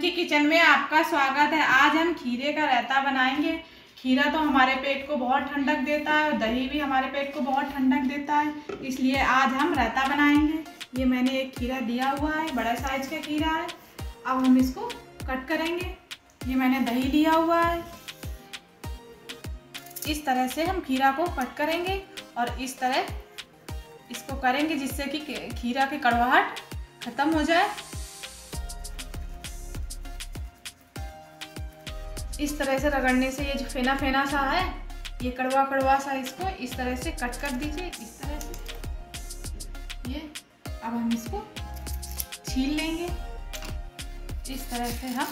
Kitchen में आपका स्वागत है। आज हम खीरे का रायता बनाएँगे। खीरा तो हमारे पेट को बहुत ठंडक देता है और दही भी हमारे पेट को बहुत ठंडक देता है। इसलिए आज हम रायता बनाएँगे। ये मैंने एक खीरा दिया हुआ है, बड़ा साइज़ का खीरा है। अब हम इसको कट करेंगे। ये मैंने दही लिया हुआ है। इस तरह से हम खीरा को कट करेंगे और इस तरह इसको करेंगे जिससे कि, खीरा की कड़वाहट ख़त्म हो जाए। इस तरह से रगड़ने से ये जो फेना फेना सा है, ये कड़वा कड़वा सा इसको इस तरह से कट कर दीजिए, इस तरह से। ये, अब हम इसको छील लेंगे। इस तरह से हम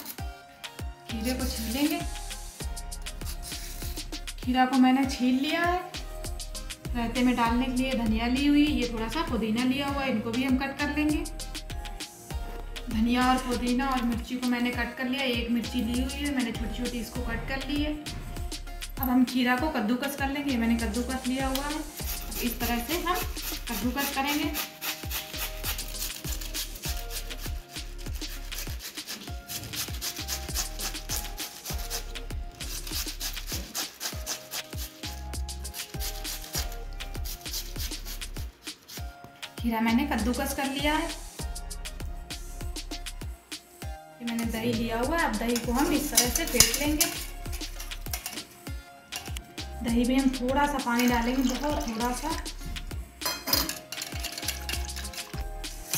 खीरे को छीलेंगे खीरा को मैंने छील लिया है। रायते में डालने के लिए धनिया ली हुई, ये थोड़ा सा पुदीना लिया हुआ इनको भी हम कट कर लेंगे। धनिया और पुदीना और मिर्ची को मैंने कट कर लिया, एक मिर्ची ली हुई है, मैंने छोटी छोटी इसको कट कर ली है। अब हम खीरा को कद्दूकस कर लेंगे, मैंने कद्दूकस लिया हुआ है। इस तरह से हम कद्दूकस करेंगे। खीरा मैंने कद्दूकस कर लिया है। मैंने दही लिया हुआ है, अब दही को हम इस तरह से फेंट लेंगे। दही में हम थोड़ा सा पानी डालेंगे, बहुत थोड़ा सा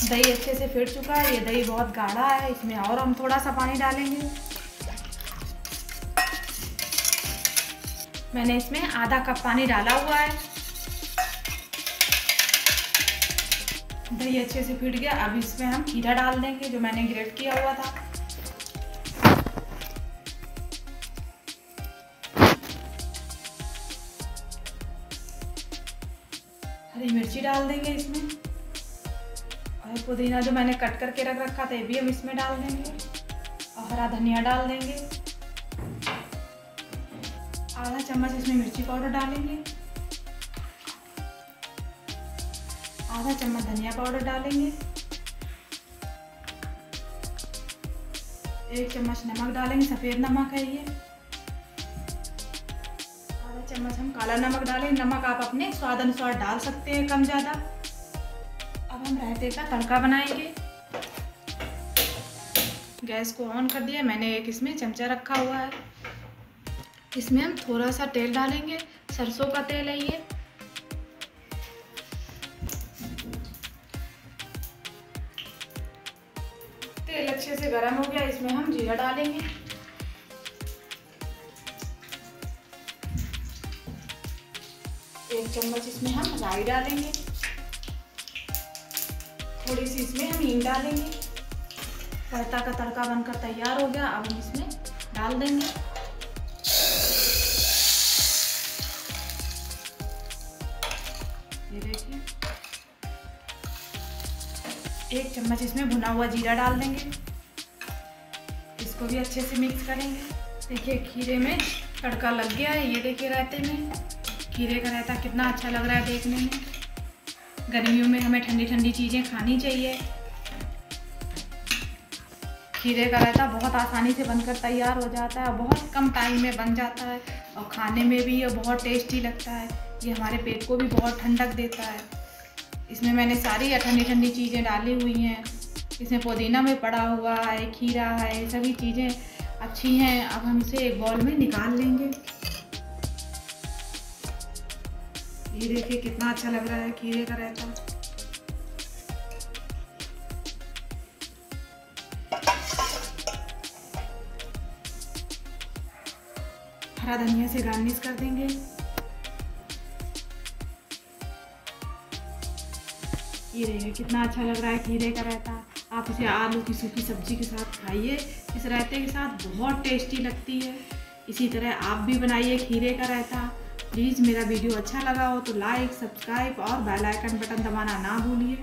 दही अच्छे से फेंट चुका है, ये दही बहुत गाढ़ा है, इसमें और हम थोड़ा सा पानी डालेंगे। मैंने इसमें आधा कप पानी डाला हुआ है। दही अच्छे से फिट गया, अब इसमें हम खीरा डाल देंगे, जो मैंने ग्रेट किया हुआ था। मिर्ची डाल देंगे इसमें। और पुदीना जो मैंने कट करके रख रखा था, ये भी हम इसमें डाल देंगे। और हरा धनिया डाल देंगे। आधा चम्मच इसमें मिर्ची पाउडर डालेंगे। आधा चम्मच धनिया पाउडर डालेंगे। एक चम्मच नमक डालेंगे, सफ़ेद नमक है ये। चम्मच हम काला नमक डालेंगे नमक आप अपने स्वाद अनुसार डाल सकते हैं कम ज़्यादा। अब हम रायते का तड़का बनाएँगे। गैस को ऑन कर दिया। मैंने एक इसमें चमचा रखा हुआ है। इसमें हम थोड़ा सा तेल डालेंगे। सरसों का तेल है ये। तेल अच्छे से गर्म हो गया। इसमें हम जीरा डालेंगे। एक चम्मच इसमें हम राई डालेंगे। थोड़ी सी इसमें हम हींग डालेंगे। रायता का तड़का बनकर तैयार हो गया। अब हम इसमें डाल देंगे। ये देखिए। एक चम्मच इसमें भुना हुआ जीरा डाल देंगे। इसको भी अच्छे से मिक्स करेंगे। देखिए, खीरे में तड़का लग गया है। ये देखिए, रायते में। खीरे का रायता कितना अच्छा लग रहा है देखने में। गर्मियों में हमें ठंडी ठंडी चीज़ें खानी चाहिए। खीरे का रायता बहुत आसानी से बनकर तैयार हो जाता है बहुत कम टाइम में बन जाता है, और खाने में भी ये बहुत टेस्टी लगता है। ये हमारे पेट को भी बहुत ठंडक देता है। इसमें मैंने सारी ठंडी ठंडी चीज़ें डाली हुई हैं। इसमें पुदीना में पड़ा हुआ है, खीरा है, सभी चीज़ें अच्छी हैं। अब हम इसे एक बॉल में निकाल लेंगे। ये देखिए कितना अच्छा लग रहा है, खीरे का रहता हरा धनिया से गार्निश कर देंगे। ये देखिए कितना अच्छा लग रहा है, खीरे का रायता आप इसे आलू की सूखी सब्ज़ी के साथ खाइए, इस रायते के साथ बहुत टेस्टी लगती है। इसी तरह आप भी बनाइए खीरे का रायता प्लीज़ मेरा वीडियो अच्छा लगा हो तो लाइक सब्सक्राइब और बेल आइकन बटन दबाना ना भूलिए।